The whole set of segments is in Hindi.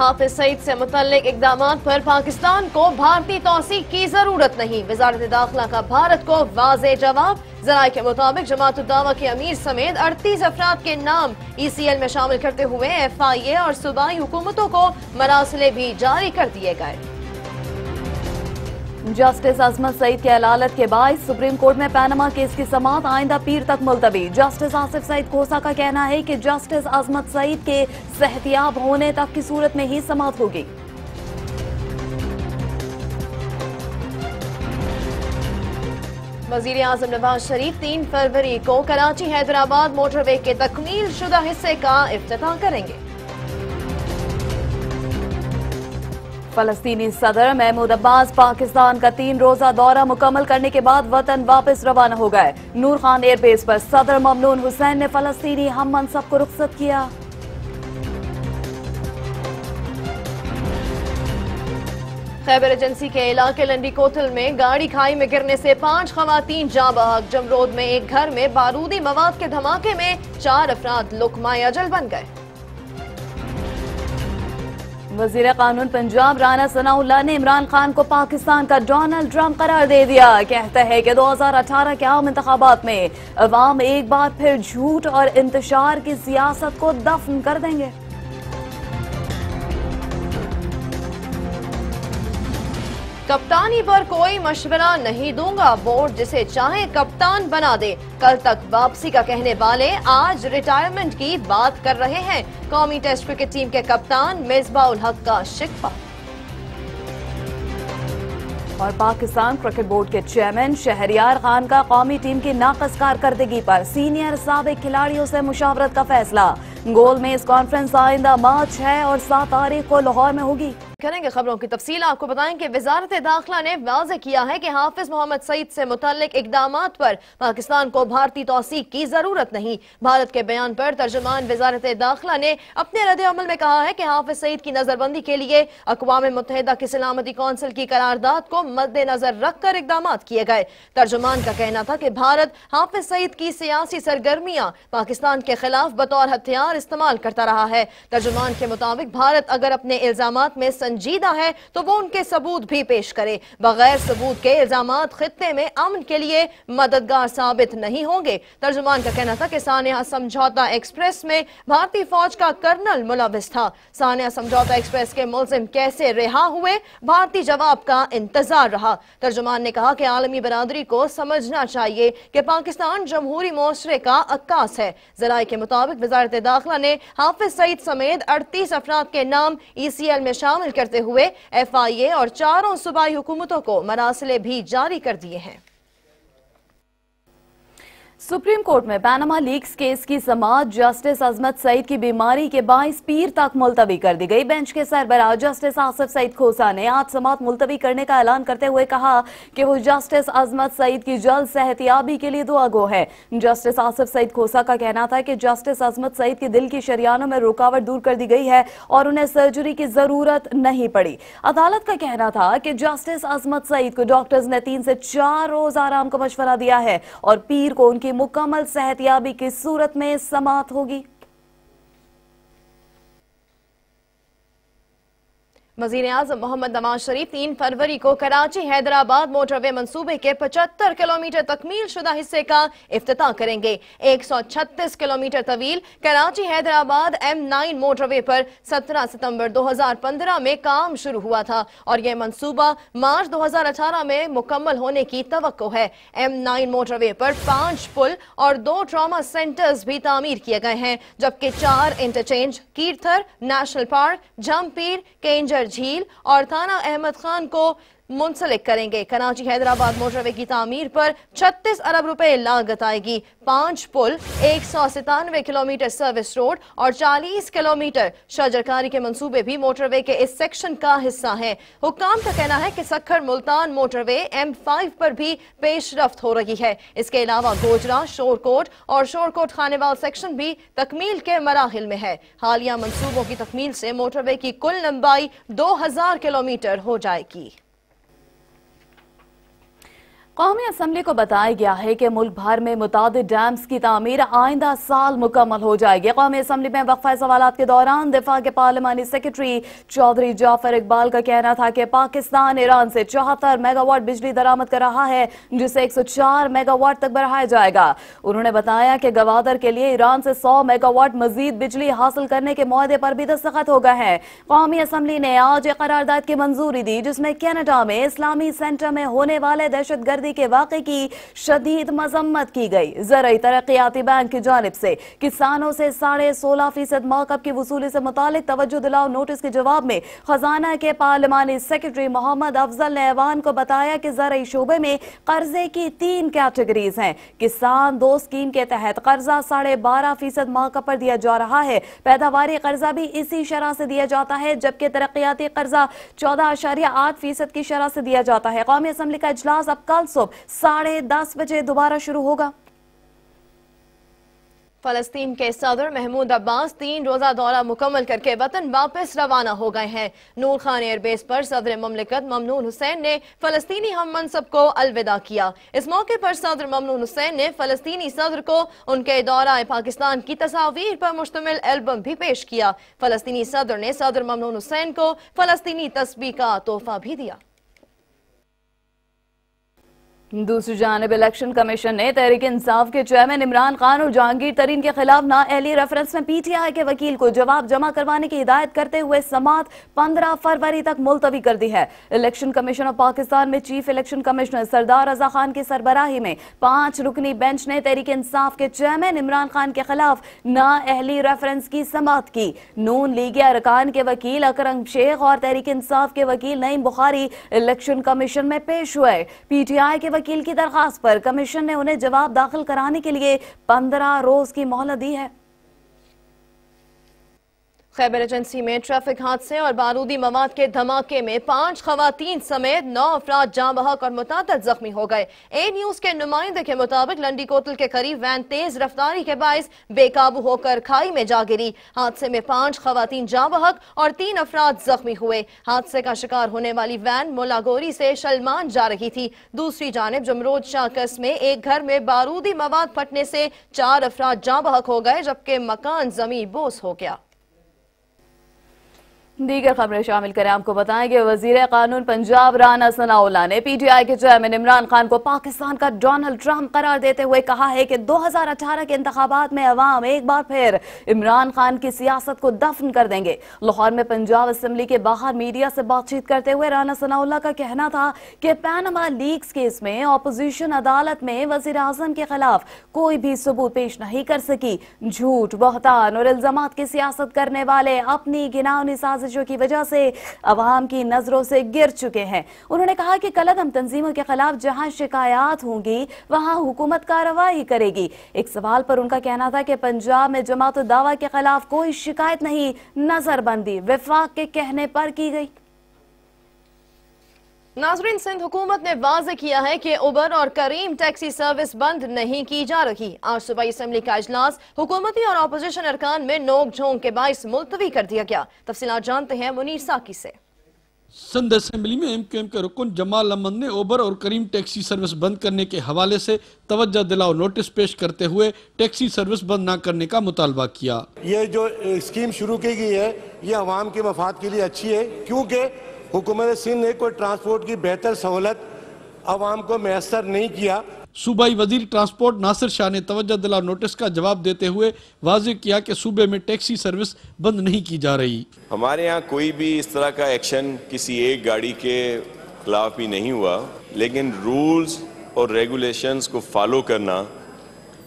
हाफिज सईद से मुतलिक इकदाम पर पाकिस्तान को भारतीय तोसी की ज़रूरत नहीं। वजारत दाखिला का भारत को वाज जवाब। जराये के मुताबिक जमात उद्दावा के अमीर समेत अड़तीस अफराद के नाम ई सी एल में शामिल करते हुए एफ़ आई ए और सूबाई हुकूमतों को मरासले भी जारी कर दिए गए। जस्टिस अजमत सईद के अलालत के बाद सुप्रीम कोर्ट में पैनामा केस की समात आइंदा पीर तक मुलतवी। जस्टिस आसिफ सईद खोसा का कहना है कि जस्टिस अजमत सईद के सेहतियाब होने तक की सूरत में ही समात होगी। वज़ीर आज़म नवाज़ शरीफ तीन फरवरी को कराची, हैदराबाद मोटरवे के तकमील शुदा हिस्से का अफ्ताह करेंगे। फलस्तीनी सदर महमूद अब्बास पाकिस्तान का तीन रोजा दौरा मुकम्मल करने के बाद वतन वापस रवाना हो गए। नूर खान एयरबेस पर सदर ममनून हुसैन ने फलस्तीनी हम मनसब को रुखसत किया। खैबर एजेंसी के इलाके लंडी कोतल में गाड़ी खाई में गिरने से पाँच खवातीन जाँ बहक जमरोद में एक घर में बारूदी मवाद के धमाके में चार अफराद लुकमाए अजल बन गए। वज़ीर कानून पंजाब राना सनाउल्ला ने इमरान खान को पाकिस्तान का डोनाल्ड ट्रंप करार दे दिया। कहता है कि 2018 के आम इंतबात में अवाम एक बार फिर झूठ और इंतज़ार की सियासत को दफन कर देंगे। कप्तानी पर कोई मशवरा नहीं दूँगा। बोर्ड जिसे चाहे कप्तान बना दे। कल तक वापसी का कहने वाले आज रिटायरमेंट की बात कर रहे हैं। कौमी टेस्ट क्रिकेट टीम के कप्तान मिसबाउल हक का शिकवा और पाकिस्तान क्रिकेट बोर्ड के चेयरमैन शहरियार खान का कौमी टीम की नाकस कारकर्दगी पर सीनियर सबक खिलाड़ियों से मुशावरत का फैसला। गोल में इस कॉन्फ्रेंस आइंदा मार्च है और सात तारीख को लाहौर में होगी। करेंगे खबरों की तफसील। आपको बताएँ कि वजारत दाखिला ने वाजे किया है कि हाफिज मोहम्मद सईद से मुतलिक इकदाम पर पाकिस्तान को भारतीय तोसीक की ज़रूरत नहीं। भारत के बयान पर तर्जमान वजारत दाखिला ने अपने रद्द अमल में कहा है कि हाफिज सईद की नजरबंदी के लिए अकवा मुतहदा की सलामती कौंसिल की करारदाद को मद्देनजर रखकर इकदाम किए गए। तर्जमान का कहना था कि भारत हाफिज सईद की सियासी सरगर्मियाँ पाकिस्तान के खिलाफ बतौर हथियार इस्तेमाल करता रहा है। तर्जमान के मुताबिक, भारत अगर अपने इल्ज़ाम में संजीदा है तो वो उनके सबूत भी पेश करे। बगैर सबूत के इल्ज़ाम खत्े में अमन के लिए मददगार साबित नहीं होंगे। तर्जुमान का कहना था कि सानिया समझौता एक्सप्रेस में भारतीय फौज का कर्नल मुलविस था। सानिया समझौता एक्सप्रेस के मुलजिम कैसे रिहा हुए, भारतीय जवाब का इंतज़ार रहा। तर्जुमान ने कहा कि आलमी बरादरी को समझना चाहिए कि पाकिस्तान जमहूरी मुआरे का अक्कास है। जराये के मुताबिक वजारत दाखिला ने हाफिज सईद समेत अड़तीस अफराद के नाम ई सी एल में शामिल करते हुए एफ़ आई ए और चारों सूबाई हुकूमतों को मनासले भी जारी कर दिए हैं। सुप्रीम कोर्ट में पैनामा लीक्स केस की समात जस्टिस अजमत सईद की बीमारी के बाईस पीर तक मुलतवी कर दी गई। बेंच के सरबराह जस्टिस आसिफ सईद खोसा ने आज समात मुलतवी करने का ऐलान करते हुए कहा कि वो जस्टिस अजमत सईद की जल्द सेहतियाबी के लिए दुआ गो है। जस्टिस आसिफ सईद खोसा का कहना था कि जस्टिस अजमत सईद के दिल की शरियानों में रुकावट दूर कर दी गई है और उन्हें सर्जरी की ज़रूरत नहीं पड़ी। अदालत का कहना था कि जस्टिस अजमत सईद को डॉक्टर्स ने तीन से चार रोज आराम का मशवरा दिया है और पीर को उनकी मुकम्मल सेहतियाबी की सूरत में समाप्त होगी। वज़ीर आज़म मोहम्मद नवाज़ शरीफ तीन फरवरी को कराची, हैदराबाद, मोटरवे मनसूबे के 75 किलोमीटर तकमील शुदा हिस्से का इफ्तः करेंगे। 136 किलोमीटर तवील Karachi, Hyderabad, M nine motorway पर 17 सितंबर 2015 में काम शुरू हुआ था और यह मनसूबा मार्च 2018 में मुकम्मल होने की तो है। एम नाइन मोटरवे पर पाँच पुल और दो ट्रामा सेंटर्स भी तामीर किए गए हैं, जबकि चार interchange, Kirthar, national park Jhampir Kinjhar झील और थाना अहमद खान को मुंसलिक करेंगे। कराची हैदराबाद मोटरवे की तमीर पर 36 अरब रुपए लागत आएगी। पाँच पुल, एक सौ सितानवे किलोमीटर सर्विस रोड और 40 किलोमीटर शजरकारी के मंसूबे भी मोटरवे के इस सेक्शन का हिस्सा हैं। हुकाम का कहना है कि Sukkur Multan motorway M five पर भी पेशरफ्त हो रही है। इसके अलावा गोजरा, शोरकोट और शोरकोट खानेवाल सेक्शन भी तकमील के मराहल में है। हालिया मनसूबों की तकमील से मोटरवे की कुल लंबाई दो हज़ार किलोमीटर हो जाएगी। कौमी असम्बली को बताया गया है कि मुल्क भर में मुताद डैम्स की तमीर आइंदा साल मुकम्मल हो जाएगी। कौमी असम्बली में वक्फा सवाल के दौरान दिफा के पार्लिमानी सेक्रेटरी चौधरी जाफ़र इकबाल का कहना था कि पाकिस्तान ईरान से चौहत्तर मेगावाट बिजली दरामद कर रहा है, जिसे एक सौ चार मेगावाट तक बढ़ाया जाएगा। उन्होंने बताया कि गवादर के लिए ईरान से सौ मेगावाट मजीद बिजली हासिल करने के माहे पर भी दस्तखत हो गए हैं। कौमी असम्बली ने आज एक करारदाद की मंजूरी दी, जिसमें कैनेडा में इस्लामी सेंटर में होने वाले दहशत गर्दी के वाक़े की शदीद मजम्मत की गई। ज़रिए तरक्याती बैंक की जानब से किसानों से साढ़े सोलह फ़ीसद मौकब की वसूली से मुतालिक तवज्जो दिलाओ नोटिस के जवाब में खजाना के पार्लिमानी सेक्रेटरी मोहम्मद अफजल ने ऐवान को बताया कि ज़रिए शोबे में कर्जे की तीन कैटेगरीज हैं। किसान दो स्कीम के तहत कर्जा साढ़े बारह फ़ीसद मौका पर दिया जा रहा है। पैदावारी कर्जा भी इसी शरह से दिया जाता है, जबकि तरक्याती कर्जा चौदह आशारिया आठ फ़ीसद की शरह से दिया जाता है। कौमी असम्बली का इजलास अब कल सुबह साढ़े दस बजे दोबारा शुरू होगा। फलस्तीन के सदर महमूद अब्बास तीन रोजा दौरा मुकम्मल करके वतन वापस रवाना हो गए हैं। नूर खान एयरबेस पर सदर ममलिकत ममनून हुसैन ने फलस्तीनी हम मनसब को अलविदा किया। इस मौके पर सदर ममनून हुसैन ने फलस्तीनी सदर को उनके दौरा पाकिस्तान की तस्वीर पर मुश्तमिल एल्बम भी पेश किया। फलस्तीनी सदर ने सदर ममनून हुसैन को फलस्तीनी तस्वीर का तोहफा भी दिया। दूसरी जानब इलेक्शन कमीशन ने तहरीक इंसाफ के चेयरमैन इमरान खान और जहांगीर तरीन के खिलाफ नाअहली रेफरेंस में पीटीआई के वकील को जवाब जमा करवाने की हिदायत करते हुए समात पंद्रह फरवरी तक मुलतवी कर दी है। इलेक्शन कमीशन ऑफ़ पाकिस्तान में chief election commissioner Sardar Raza Khan की सरबराही में पाँच रुकनी बेंच ने तहरीक इंसाफ के चेयरमैन इमरान खान के खिलाफ नाअहली रेफरेंस की समात की। नून लीग अरकान के वकील अकरम शेख और तहरीक इंसाफ के वकील नईम बुखारी इलेक्शन कमीशन में पेश हुए। पीटीआई के वकील की दरखास्त पर कमीशन ने उन्हें जवाब दाखिल कराने के लिए पंद्रह रोज की मोहलत दी है। खैबर एजेंसी में ट्रैफ़िक हादसे और बारूदी मवाद के धमाके में पाँच खवतान समेत नौ अफराद जाँ बहक और मुताद जख्मी हो गए। ए न्यूज़ के नुमाइंदे के मुताबिक लंडी कोतल के करीब वैन तेज रफ्तारी के बायस बेकाबू होकर खाई में जा गिरी। हादसे में पाँच खवतान जाँ बहक और तीन अफराद जख्मी हुए। हादसे का शिकार होने वाली वैन मोलागोरी से शलमान जा रही थी। दूसरी जानब जमरोज शाकस में एक घर में बारूदी मवाद फटने से चार अफराद जाँ बहक हो गए, जबकि मकान जमी बोस हो गया। दीगर खबरें शामिल करें। आपको बताएँ कि वज़ीर कानून पंजाब राना सनाउल्ला ने पीटीआई के चेयरमैन इमरान खान को पाकिस्तान का डोनाल्ड ट्रंप करार देते हुए कहा है कि 2018 के इंतबात में अवाम एक बार फिर इमरान खान की सियासत को दफन कर देंगे। लाहौर में पंजाब असम्बली के बाहर मीडिया से बातचीत करते हुए राना सनाउल्ला का कहना था कि पैनमा लीक्स केस में अपोजिशन अदालत में वज़ीर आज़म के खिलाफ कोई भी सबूत पेश नहीं कर सकी। झूठ, बहतान और इल्ज़ाम की सियासत करने वाले अपनी गिनावनी साजिश साजिशों की वजह से अवाम की नज़रों से गिर चुके हैं। उन्होंने कहा कि कलदम तंजीमों के खिलाफ जहाँ शिकायत होंगी, वहाँ हुकूमत कार्रवाई करेगी। एक सवाल पर उनका कहना था कि पंजाब में जमात दावा के खिलाफ कोई शिकायत नहीं, नजरबंदी, विफाक के कहने पर की गई। नाजरीन सिंध हुकूमत ने वाजे किया है कि उबर और करीम टैक्सी सर्विस बंद नहीं की जा रही। आज सुबह असम्बली का अजलास हुकूमती और अपोजिशन अरकान में नोक झोंक के बायस मुलतवी कर दिया गया। तफसीत जानते हैं मुनीर साकी से। सिंध असेंबली में एम क्यू एम के रुकन जमाल अहमद ने ओबर और करीम टैक्सी सर्विस बंद करने के हवाले से तवज्जो दिलाओ नोटिस पेश करते हुए टैक्सी सर्विस बंद न करने का मुतालबा किया। ये जो स्कीम शुरू की गई है ये अवाम के मफाद के लिए अच्छी है क्योंकि हुकूमत सिंध ने कोई ट्रांसपोर्ट की बेहतर सहूलत आवाम को मैसर नहीं किया। सूबाई वज़ीर ट्रांसपोर्ट नासिर शाह ने तवज्जो दिला नोटिस का जवाब देते हुए वाजे किया कि सूबे में टैक्सी सर्विस बंद नहीं की जा रही। हमारे यहाँ कोई भी इस तरह का एक्शन किसी एक गाड़ी के खिलाफ भी नहीं हुआ लेकिन रूल्स और रेगुलेशंस को फॉलो करना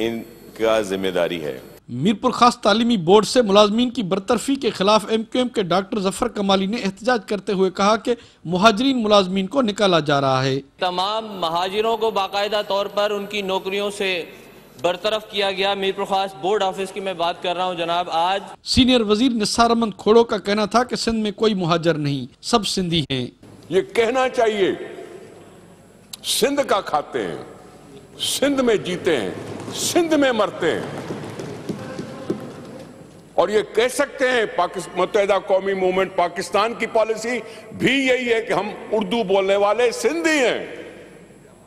इनका ज़िम्मेदारी है। मीरपुर खास तालीमी बोर्ड से मुलाजमीन की बरतरफी के खिलाफ एम क्यू एम के डॉक्टर ज़फ़र कमाली ने एहतजाज करते हुए कहा कि महाजरीन मुलाजमीन को निकाला जा रहा है। तमाम महाजिरों को बाकायदा तौर पर उनकी नौकरियों से बरतरफ किया गया। मीरपुर खास बोर्ड ऑफ़िस की मैं बात कर रहा हूँ जनाब आज सीनियर वज़ीर निसार अहमद खोड़ो का कहना था कि सिंध में कोई मुहाजर नहीं सब सिंधी हैं। ये कहना चाहिए सिंध का खाते हैं सिंध में जीते हैं सिंध में मरते हैं। और ये कह सकते हैं मुतहदा कौमी मूवमेंट पाकिस्तान की पॉलिसी भी यही है कि हम उर्दू बोलने वाले सिंधी हैं।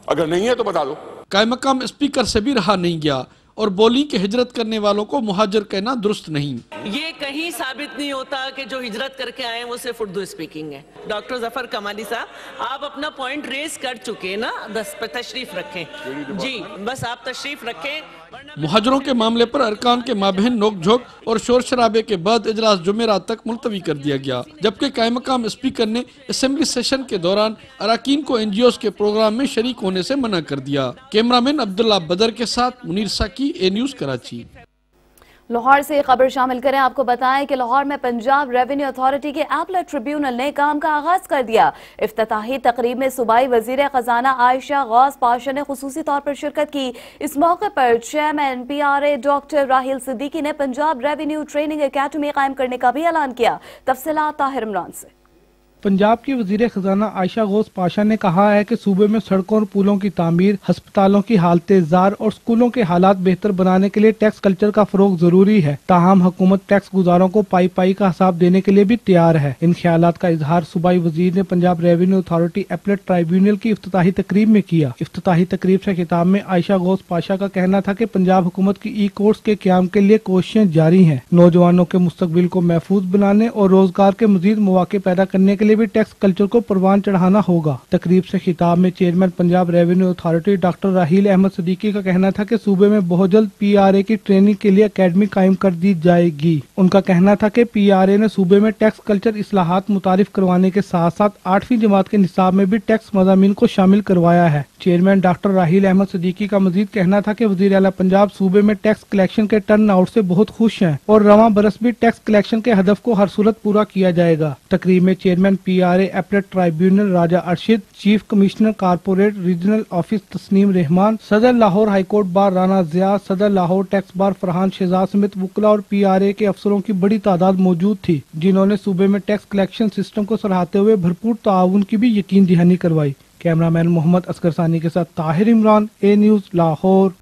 अगर नहीं है तो बता दो। कायमकाम स्पीकर से भी रहा नहीं गया और बोली कि हिजरत करने वालों को मुहाजिर कहना दुरुस्त नहीं। ये कहीं साबित नहीं होता कि जो हिजरत करके आए वो सिर्फ़ उर्दू स्पीकिंग है। डॉक्टर ज़फ़र कमाली साहब आप अपना पॉइंट रेस कर चुके हैं ना? दस पर तशरीफ़ रखें। जी बस आप तशरीफ़ रखें। मुहाजरों के मामले पर अरकान के माबहन नोकझोंक और शोर शराबे के बाद इजलास जुमेरात तक मुलतवी कर दिया गया, जबकि कायमकाम स्पीकर ने असम्बली सेशन के दौरान अरकान को एन जी ओ के प्रोग्राम में शरीक होने ऐसी मना कर दिया। कैमरामैन अब्दुल्ला बदर के साथ मुनीर साकी, ए न्यूज़ कराची। लाहौर से खबर शामिल करें, आपको बताएँ कि लाहौर में पंजाब रेवेन्यू अथॉरिटी के एपलेट ट्रिब्यूनल ने काम का आगाज़ कर दिया। इफ्ती तकरीब में सूबाई वज़ीर खजाना आयशा गौस पाशा ने खसूसी तौर पर शिरकत की। इस मौके पर chairman P R A doctor Rahil Siddiqui ने पंजाब रेवेन्यू ट्रेनिंग अकेडमी कायम करने का भी ऐलान किया। तफसला ताहिर इमरान से। पंजाब की वज़ीर खजाना आयशा गौस पाशा ने कहा है कि सूबे में सड़कों और पुलों की तमीर, हस्पतालों की हालत जार और स्कूलों के हालात बेहतर बनाने के लिए टैक्स कल्चर का फरोग ज़रूरी है। ताहम हुकूमत टैक्स गुजारों को पाई पाई का हिसाब देने के लिए भी तैयार है। इन ख्याल का इजहार सूबाई वज़ीर ने Punjab revenue authority appellate tribunal की इफ्ताही तकरीब में किया। इफ्ताही तकरीब से खिताब में आयशा गौस पाशा का कहना था की पंजाब हुकूमत की ई कोर्स के क्याम के लिए कोशिशें जारी है। नौजवानों के मुस्तबिल को महफूज बनाने और रोज़गार के मजीद मौके पैदा करने के लिए भी टैक्स कल्चर को परवान चढ़ाना होगा। तकरीब से खिताब में chairman, Punjab revenue authority doctor Raheel Ahmad Siddiqui का कहना था कि सूबे में बहुत जल्द पीआरए की ट्रेनिंग के लिए अकेडमी कायम कर दी जाएगी। उनका कहना था कि पीआरए ने सूबे में टैक्स कल्चर असलाहत मुतारिफ करवाने के साथ साथ आठवीं जमात के निसाब में भी टैक्स मजामी को शामिल करवाया है। चेयरमैन डॉक्टर राहील अहमद सदीकी का मजीद कहना था कि वज़ीर अला पंजाब सूबे में टैक्स कलेक्शन के टर्न आउट से बहुत खुश हैं और रवा बरस भी टैक्स कलेक्शन के हदफ को हर सूरत पूरा किया जाएगा। तकरीब में chairman P R A appellate tribunal Raja Arshad chief commissioner corporate regional office Tasneem Rehman सदर Lahore high court bar Rana Zia सदर लाहौर टैक्स बार फरहान शहजाद समेत वकला और पी आर ए के अफसरों की बड़ी तादाद मौजूद थी जिन्होंने सूबे में टैक्स कलेक्शन सिस्टम को सराहते हुए भरपूर ताउन की भी यकीन दहानी करवाई कैमरामैन मोहम्मद असगर सानी के साथ ताहिर इमरान ए न्यूज़ लाहौर